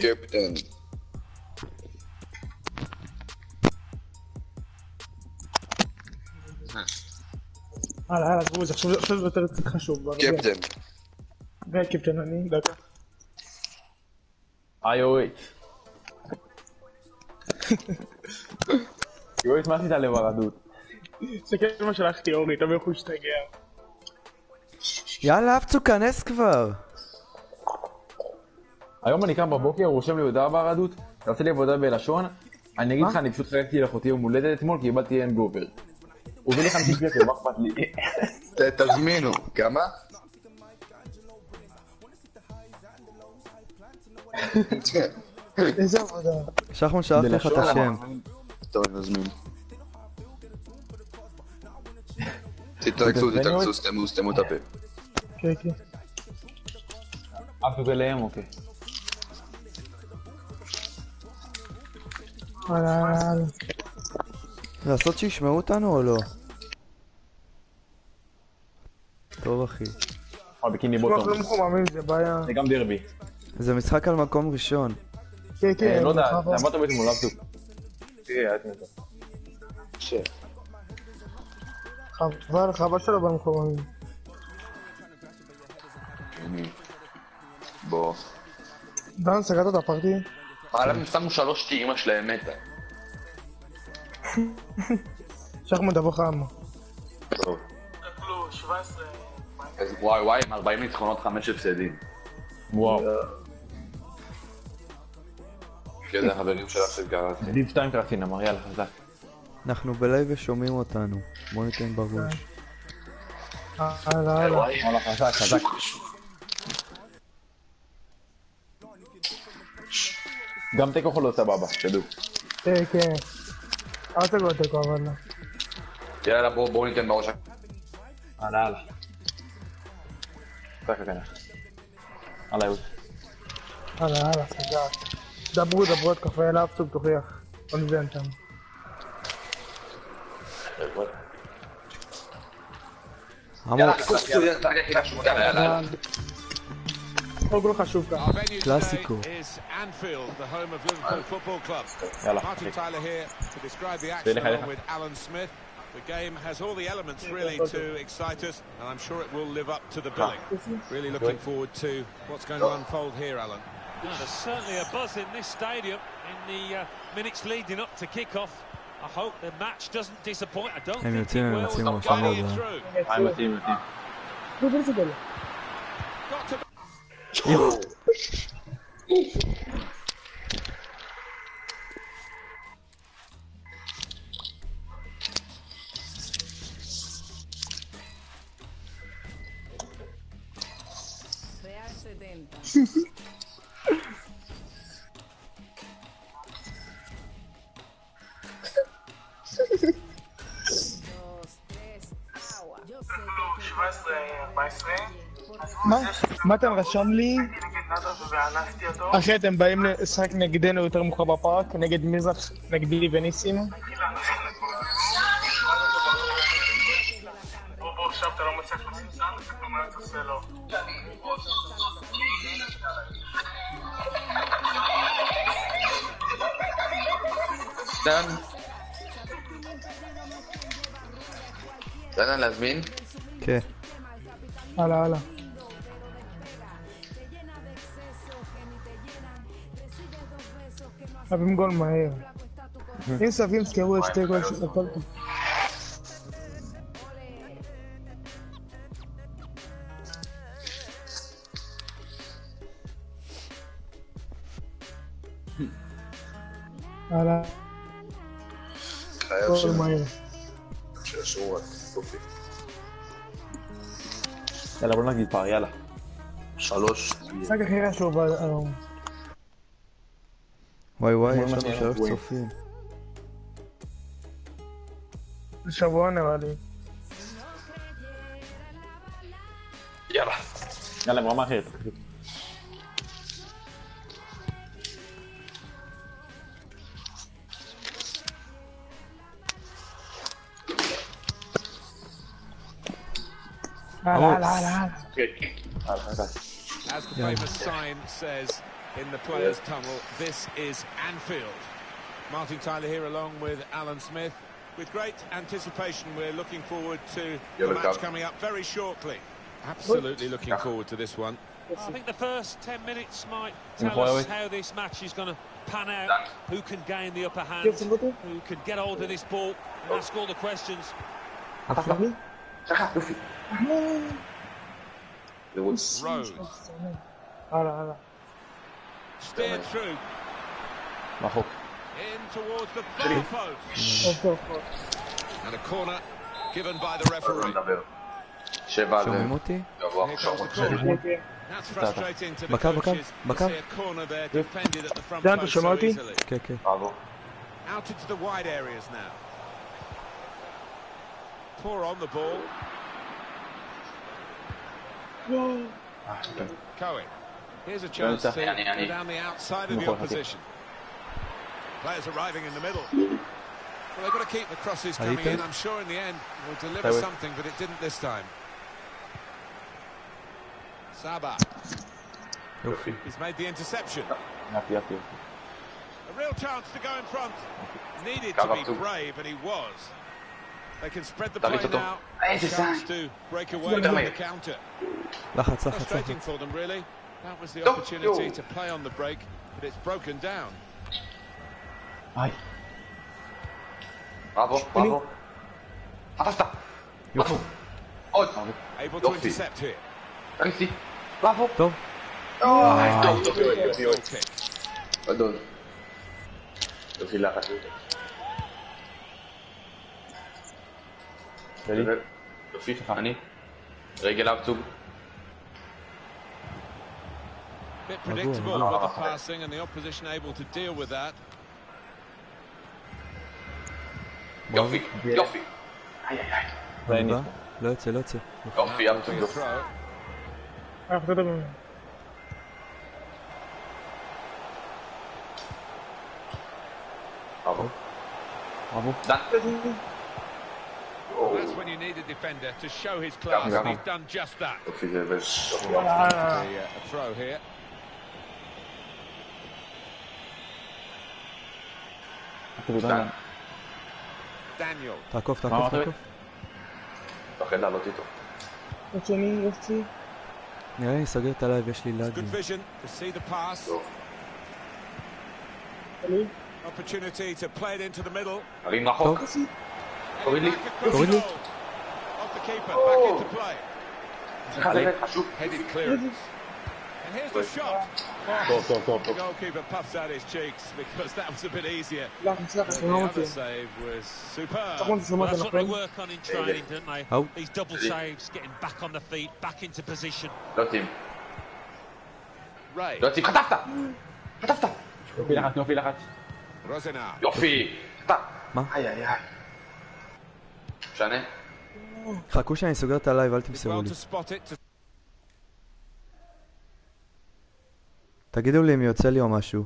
קפטן. הלאה, הלאה, עזבו את זה, עכשיו זה יותר חשוב. קפטן. וקפטן אני, דקה. היי אורית. אורית, מה עשית לברדות? תסתכל מה שלחתי אורי, תמיד איך הוא השתגע. יאללה, אפצו, כנס כבר. היום אני קם בבוקר, הוא רושם לי הודעה ברדות, אתה עושה לי עבודה בלשון, אני אגיד לך, אני פשוט חייגתי לאחותי יום הולדת אתמול, כי קיבלתי אין גובר. הוא הביא לי 50 שקל, מה אכפת לי? תזמינו. כמה? איזה עבודה. שחמן לך את השם. טוב, נזמין. תתרכזו, תתרכזו, סתמו, סתמו את הפה. כן, כן. אף אליהם, אוקיי. הלאה. לעשות שישמעו אותנו או לא? טוב אחי. אה, בקיני בוטום. לא זה גם דרבי. זה משחק על מקום ראשון. כן, אה, כן. לא יודע, אמרת בעצם מול אפסוק. תראה, היה תמיד. חבל, חבל שלא במחוממים. בוא. דן, סגרת את הפרטי? למה הם שמו שלוש כי אמא שלהם מתה? דבו חם. טוב. אז וואי וואי, עם 40 ניצחונות, 5 הפסדים. וואו. כן, זה החברים שלך שקראתי. דיב 2 קראתי נאמר, יאללה, חזק. אנחנו בלייב ושומעים אותנו. בוא ניתן בראש. הלאה, הלאה. חזק, חזק. גם תיקו יכול להיות סבבה, שתדעו. כן, כן. אל תגור תיקו, אבל לא. יאללה, בואו ניתן בראש. הלאה, הלאה. חזק הגנה. הלאה, יהוד. הלאה, הלאה, סגרת. דברו, דברו את קפה אליו, סוג תוכיח. לא נזיין שם. עמוק, יאללה, ogro Hasuka. Clásico. Yalla. Beni hayra. The game has all the elements really to excite us, and I'm sure it will live up to the billing. Really looking forward to what's going to unfold here, Alan. There's certainly a buzz in this stadium in the uh, minutes leading up to kick-off. I hope the match doesn't disappoint. I don't think it will. I'm a team, a team. Got to 哟。哼哼。que מה? מתן רשם לי, אחי אתם באים לשחק נגדנו יותר מאוחר בפארק, נגד מזרח, נגדי וניסים. דן. דן, להזמין? כן. הלאה, הלאה. Avem gol mai e. E să fim că este gol și pe partea. Ala. Gol mai e. Ce suă, copii. Ela, Bruno, dispara, ela. Salos. Saca que era sobre. Uai, uai, está no short, Sofia. Deixa eu ali. E ela? Ela é uma marreta. Lá, lá, lá, lá. Good. As the famous sign says, in the players' yeah. tunnel. This is Anfield. Martin Tyler here along with Alan Smith. With great anticipation, we're looking forward to the match coming up very shortly. Absolutely looking forward to this one. I think the first 10 minutes might tell us how this match is going to pan out, who can gain the upper hand, who can get hold of this ball and ask all the questions. Rose. Steered through. My hook. In towards the far post. and a corner given by the referee. Ceva de d'avoir changé. Baka, baka, baka. Down to Shamoti. Okay, okay. Bravo. Out into the wide areas now. Poor on the ball. Whoa. Ah, okay. Cohen. Here's a chance to go down the outside of the opposition. Players arriving in the middle. Well, they've got to keep the crosses coming in. I'm sure in the end we'll deliver something, but it didn't this time. Saba. He's made the interception. A real chance to go in front. Needed to be brave, and he was. They can spread the play now. Chance to break away from the counter. Frustrating for them, really. That was the opportunity to play on the break, but it's broken down. היי. בראבו, בראבו. חטפת. יופי. עוד. Able to intercept here. בראבו. טוב. אה, טוב, טוב, יופי, יופי, Goal יופי. kick. עוד עוד. יופי לחץ. שלי. יופי, אני. רגל אבצוג. Bit predictable with the passing and the opposition able to deal with that. Goffi, Goffi. Remember? Lotte, Lotte. Goffi up to Goffi. After the Bravo. Bravo. Oh. That's when you need a defender to show his class, and he's done just that. A throw here. Daniel. תעקוף, תעקוף? תעקוף. מפחד לעלות איתו. עוד שני, יופי. נראה לי סגר את הלייב, יש לי Good לאגים. vision to see the pass. טוב. תלוי. Opportunity to play it into the middle. הרים רחוק. תוריד לי. תוריד לי. goal. Off the keeper, back into play. סליחה, זה חשוב. Headed clearance. And here's the goalkeeper puffs out his cheeks because that was a bit easier. the other save was superb. נכון, Well, that's what they נכון? work on in training, don't they? Oh. These double saves, getting back on the feet, back into position. לא טים. Ray. לא טים. חטפת! חטפת! יופי לחץ, יופי לחץ. Rosenar. יופי! חטף! מה? איי איי איי. משנה? חכו שאני סוגר את הלייב, אל תמסרו לי. to spot it. To... תגידו לי אם יוצא לי או משהו.